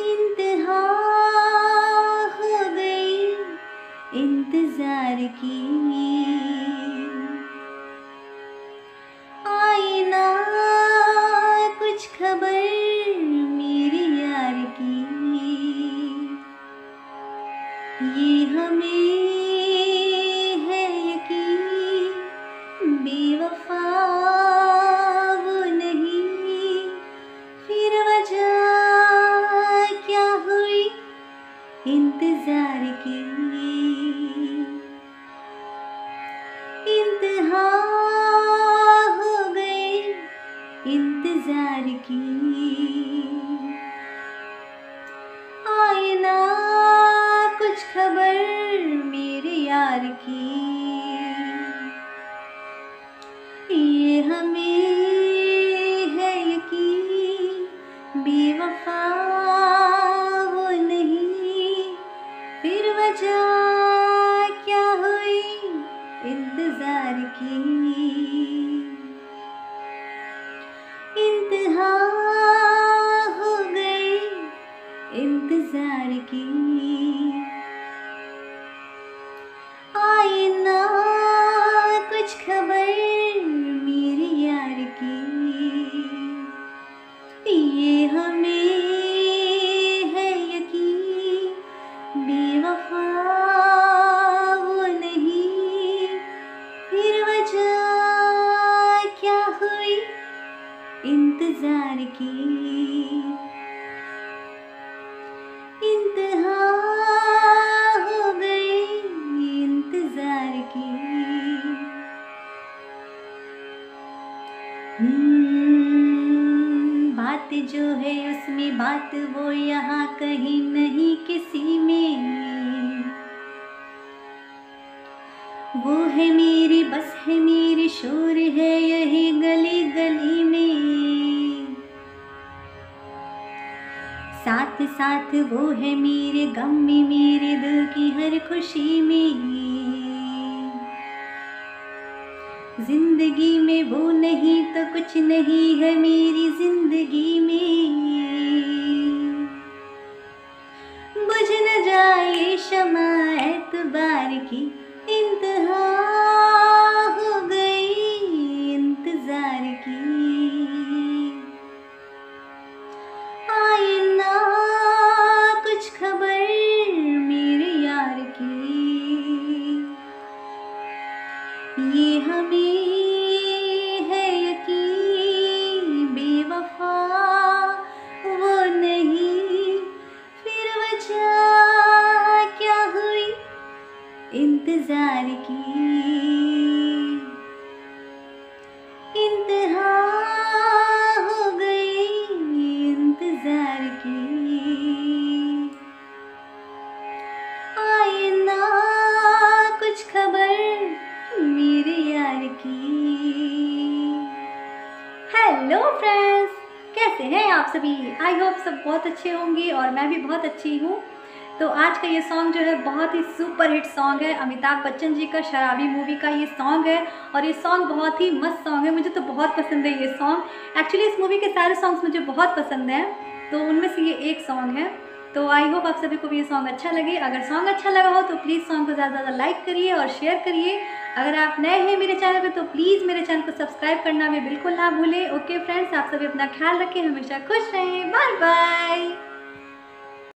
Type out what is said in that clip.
इंतहा गई इंतज़ार की। कुछ खबर यार की। ये हमें इंतज़ार की। आए ना कुछ खबर मेरे यार की। बात जो है उसमें बात वो यहाँ कहीं नहीं किसी में। वो है मेरी, बस है मेरी, शोर है यही गली गली में। साथ साथ वो है मेरे, गम में मेरे दिल की हर खुशी में। ज़िंदगी में वो नहीं तो कुछ नहीं है मेरी ज़िंदगी में बुझ न जाए शमा एतबार की। ये हमें हेलो फ्रेंड्स कैसे हैं आप सभी? आई होप सब बहुत अच्छे होंगे और मैं भी बहुत अच्छी हूँ। तो आज का ये सॉन्ग जो है बहुत ही सुपर हिट सॉन्ग है। अमिताभ बच्चन जी का शराबी मूवी का ये सॉन्ग है और ये सॉन्ग बहुत ही मस्त सॉन्ग है। मुझे तो बहुत पसंद है ये सॉन्ग एक्चुअली इस मूवी के सारे सॉन्ग्स मुझे बहुत पसंद हैं। तो उनमें से ये एक सॉन्ग है। तो आई होप आप सभी को भी ये सॉन्ग अच्छा लगे। अगर सॉन्ग अच्छा लगा हो तो प्लीज़ सॉन्ग को ज़्यादा ज़्यादा लाइक करिए और शेयर करिए। अगर आप नए हैं मेरे चैनल पे तो प्लीज़ मेरे चैनल को सब्सक्राइब करना भी बिल्कुल ना भूलें। ओके फ्रेंड्स आप सभी अपना ख्याल रखें। हमेशा खुश रहें। Bye bye